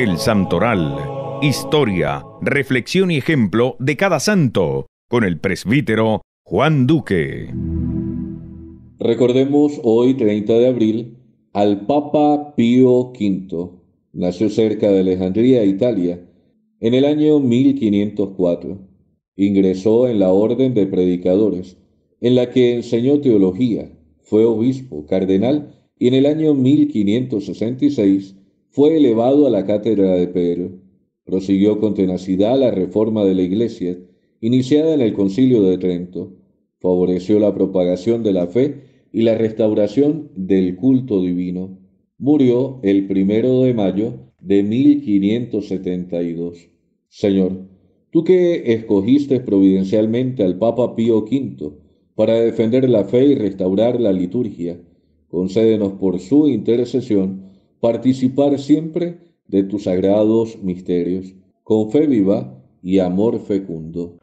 El Santoral. Historia, reflexión y ejemplo de cada santo con el presbítero Juan Duque. Recordemos hoy, 30 de abril, al Papa Pío V. Nació cerca de Alejandría, Italia, en el año 1504. Ingresó en la Orden de Predicadores, en la que enseñó teología, fue obispo, cardenal y en el año 1566 fue elevado a la cátedra de Pedro. Prosiguió con tenacidad la reforma de la Iglesia, iniciada en el Concilio de Trento. Favoreció la propagación de la fe y la restauración del culto divino. Murió el primero de mayo de 1572. Señor, tú que escogiste providencialmente al Papa Pío V para defender la fe y restaurar la liturgia, concédenos por su intercesión participar siempre de tus sagrados misterios, con fe viva y amor fecundo.